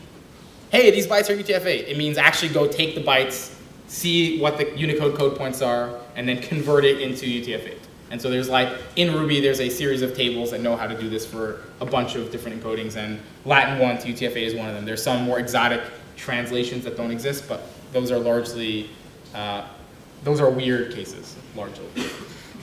hey, these bytes are UTF-8. It means actually go take the bytes, see what the Unicode code points are, and then convert it into UTF-8. And so there's like, in Ruby, there's a series of tables that know how to do this for a bunch of different encodings, and Latin 1 to UTF-8 is one of them. There's some more exotic translations that don't exist, but those are largely, uh, those are weird cases, largely.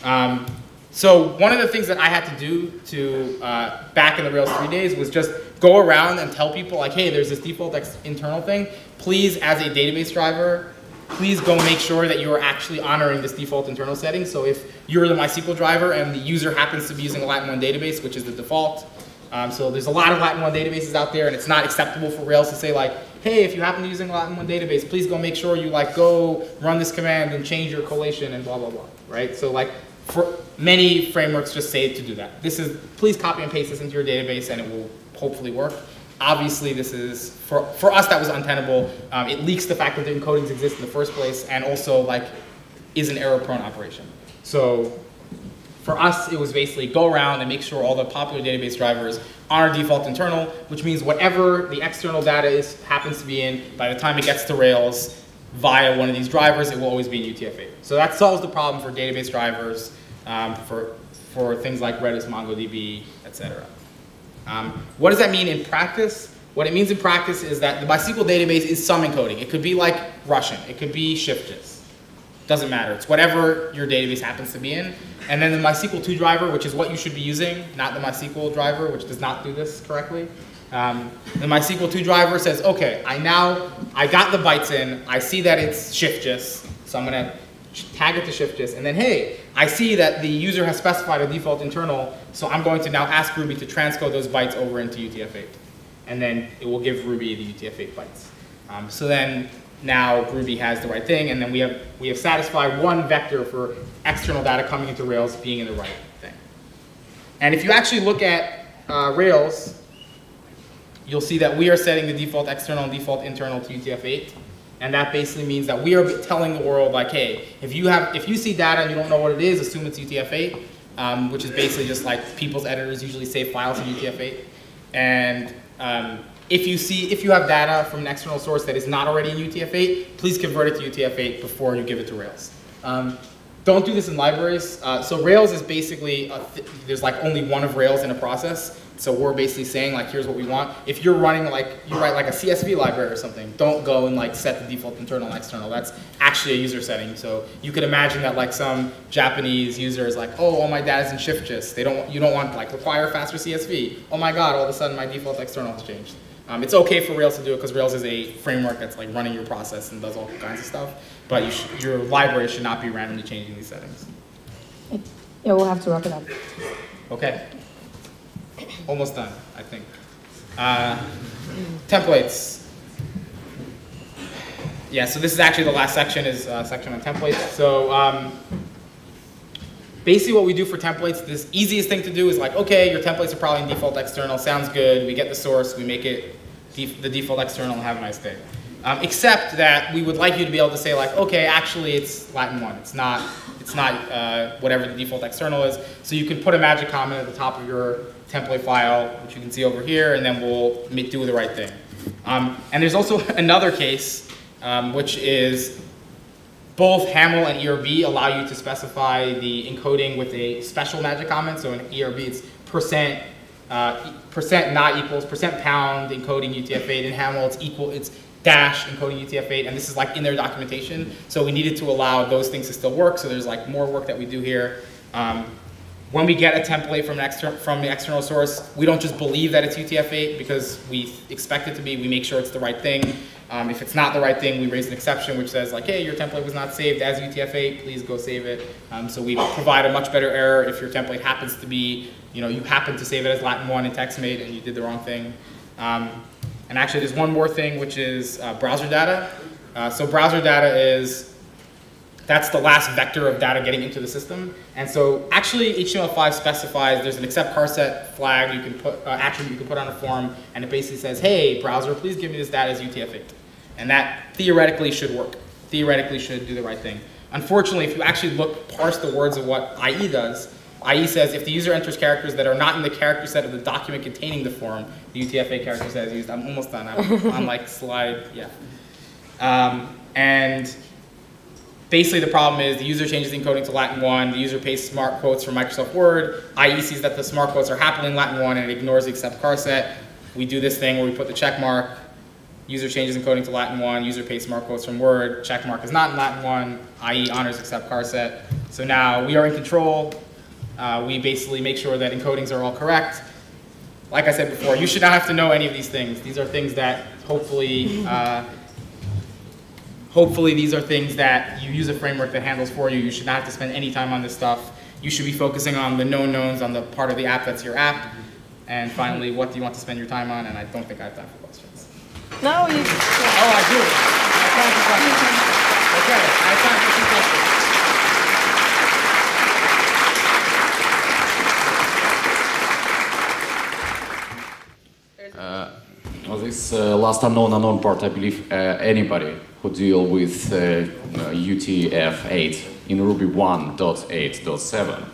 Um, so one of the things that I had to do to, uh, back in the Rails 3 days was just go around and tell people like, hey, there's this default internal thing. Please, as a database driver, please go make sure that you are actually honoring this default internal setting. So if you're the MySQL driver and the user happens to be using a Latin 1 database, which is the default, um, so there's a lot of Latin 1 databases out there and it's not acceptable for Rails to say like, hey, if you happen to be using a Latin 1 database, please go make sure you like go run this command and change your collation and blah, blah, blah, right? So like for many frameworks just say to do that. This is, please copy and paste this into your database and it will hopefully work. obviously this is, for, for us that was untenable. Um, it leaks the fact that the encodings exist in the first place and also like is an error prone operation. So for us, it was basically go around and make sure all the popular database drivers are default internal, which means whatever the external data is happens to be in, by the time it gets to Rails via one of these drivers, it will always be in UTF-8. So that solves the problem for database drivers, um, for, for things like Redis, MongoDB, etc. Um, what does that mean in practice? What it means in practice is that the MySQL database is some encoding. It could be like Russian. It could be Shift JIS. Doesn't matter. It's whatever your database happens to be in. And then the MySQL 2 driver, which is what you should be using, not the MySQL driver, which does not do this correctly. Um, the MySQL 2 driver says, okay, I now, I got the bytes in, I see that it's Shift JIS, so I'm gonna tag it to Shift JIS, and then hey, I see that the user has specified a default internal, so I'm going to now ask Ruby to transcode those bytes over into UTF-8. And then it will give Ruby the UTF-8 bytes. Um, so then now Ruby has the right thing, and then we have, we have satisfied one vector for external data coming into Rails being in the right thing. And if you actually look at uh, Rails, you'll see that we are setting the default external and default internal to UTF-8. And that basically means that we are telling the world like, hey, if you have, if you see data and you don't know what it is, assume it's UTF-8, um, which is basically just like people's editors usually save files in UTF-8. And um, if you see, if you have data from an external source that is not already in UTF-8, please convert it to UTF-8 before you give it to Rails. Um, don't do this in libraries. Uh, so Rails is basically, th there's like only one of Rails in a process. So we're basically saying like, here's what we want. If you're running like, you write like a CSV library or something, don't go and like set the default internal and external. That's actually a user setting. So you could imagine that like some Japanese user is like, oh, all my data's in Shift JIS. They don't, you don't want like require FasterCSV. Oh my God, all of a sudden my default external has changed. Um, it's okay for Rails to do it because Rails is a framework that's like running your process and does all kinds of stuff. But you your library should not be randomly changing these settings. Yeah, we'll have to wrap it up. Okay. Almost done, I think. Uh, templates. Yeah, so this is actually the last section is uh, section on templates. So um, basically what we do for templates, this easiest thing to do is like, okay, your templates are probably in default external, sounds good, we get the source, we make it def the default external have a nice day. Um, except that we would like you to be able to say like, okay, actually it's Latin 1. It's not, it's not uh, whatever the default external is. So you can put a magic comment at the top of your template file, which you can see over here, and then we'll do the right thing. Um, and there's also another case, um, which is both Haml and ERB allow you to specify the encoding with a special magic comment. So in ERB, it's percent uh, percent not equals percent pound encoding UTF-8. In Haml, it's equal. It's dash encoding UTF-8, and this is like in their documentation. So we needed to allow those things to still work. So there's like more work that we do here. Um, when we get a template from an from the external source, we don't just believe that it's UTF-8 because we expect it to be. We make sure it's the right thing. Um, if it's not the right thing, we raise an exception which says like, hey, your template was not saved as UTF-8, please go save it. Um, so we provide a much better error if your template happens to be, you know, you happen to save it as Latin 1 in TextMate and you did the wrong thing. Um, and actually there's one more thing which is uh, browser data. Uh, so browser data is, that's the last vector of data getting into the system. And so actually HTML5 specifies there's an accept charset flag you can put, uh, attribute you can put on a form and it basically says, hey browser, please give me this data as UTF-8. And that theoretically should work. Theoretically should do the right thing. Unfortunately, if you actually look, parse the words of what IE does, IE says if the user enters characters that are not in the character set of the document containing the form, the UTF-8 character set is used. I'm almost done. I'm on like slide, yeah. Um, and basically the problem is the user changes the encoding to Latin 1, the user pastes smart quotes from Microsoft Word, IE sees that the smart quotes are happily in Latin 1 and it ignores the accept char set. We do this thing where we put the check mark, User changes encoding to Latin 1, user pastes smart quotes from Word, checkmark is not in Latin 1, IE honors accept char set. So now we are in control. Uh, we basically make sure that encodings are all correct. Like I said before, you should not have to know any of these things. These are things that hopefully, uh, hopefully these are things that you use a framework that handles for you. You should not have to spend any time on this stuff. You should be focusing on the known knowns on the part of the app that's your app. And finally, what do you want to spend your time on? And I don't think I have time for questions. No, you. Oh, I do. I have time for questions. Okay, I have time for some questions. Uh, uh, last unknown unknown part, I believe uh, anybody who deal with uh, UTF-8 in Ruby 1.8.7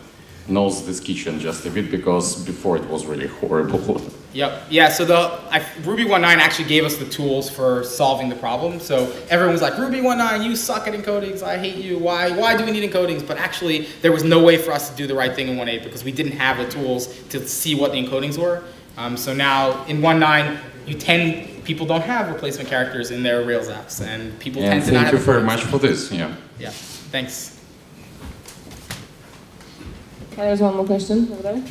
knows this kitchen just a bit because before it was really horrible. Yep. Yeah. So the I, Ruby 1.9 actually gave us the tools for solving the problem. So everyone was like, Ruby 1.9, you suck at encodings. I hate you. Why? Why do we need encodings? But actually, there was no way for us to do the right thing in 1.8 because we didn't have the tools to see what the encodings were. Um, so now in 1.9, you tend people don't have replacement characters in their Rails apps, and people and tend to not thank you have very much for this. Yeah. Yeah. Thanks. Okay, there's one more question over there.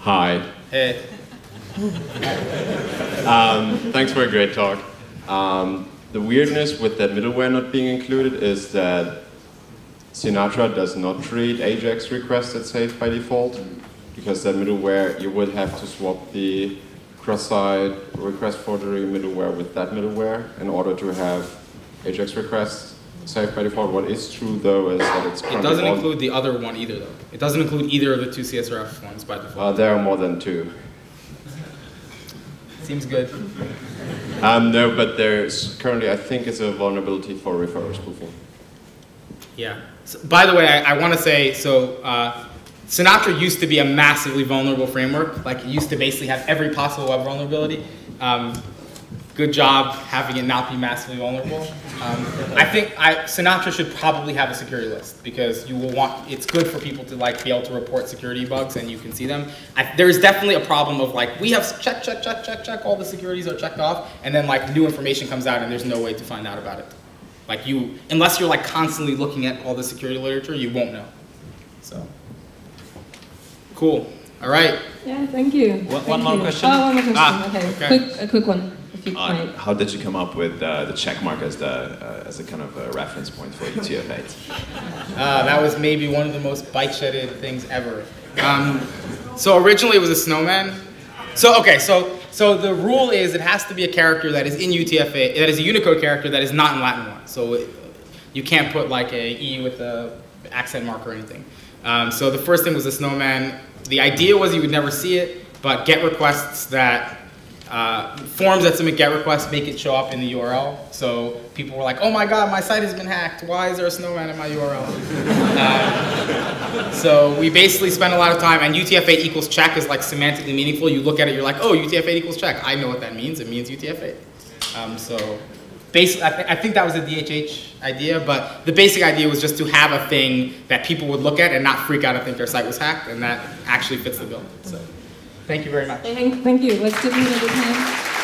Hi. Hey. Um, thanks for a great talk. Um, the weirdness with that middleware not being included is that Sinatra does not treat AJAX requests as safe by default because that middleware, you would have to swap the cross-site request forgery middleware with that middleware in order to have AJAX requests safe by default. What is true though is that it's It doesn't include the other one either, though. It doesn't include either of the two CSRF ones by default. Uh, there are more than two. Seems good. Um, no, but there's currently, I think, it's a vulnerability for referrer spoofing. Yeah. So, by the way, I, I want to say so. Uh, Sinatra used to be a massively vulnerable framework. Like it used to basically have every possible web vulnerability. Um, good job having it not be massively vulnerable. Um, I think I, Sinatra should probably have a security list because you will want. It's good for people to like be able to report security bugs and you can see them. I, there's definitely a problem of like we have check check check check check all the securities are checked off and then like new information comes out and there's no way to find out about it. Like you, unless you're like constantly looking at all the security literature, you won't know. So, cool. All right. Yeah, thank you. One- Thank one more you. question? Oh, one more question. Ah, okay. okay. Quick, a quick one, if you Uh, how did you come up with uh, the check mark as the uh, as a kind of a reference point for UTF-8? Uh, that was maybe one of the most bike-shedded things ever. Um, so originally it was a snowman. So okay, so so the rule is it has to be a character that is in UTF-8, that is a Unicode character that is not in Latin 1. So it, you can't put like a E with a accent mark or anything. Um, so the first thing was a snowman. The idea was you would never see it, but GET requests that uh, forms that submit GET requests make it show up in the URL. So people were like, "Oh my God, my site has been hacked. Why is there a snowman in my URL?" Uh, so we basically spent a lot of time, and UTF-8 equals check is like semantically meaningful. You look at it, you're like, "Oh, UTF-8 equals check. I know what that means. It means UTF-8." Um, so basically, I, th- I think that was the DHH idea, but the basic idea was just to have a thing that people would look at and not freak out and think their site was hacked, and that actually fits the bill. So thank you very much. Thank, thank you. Let's give you another hand.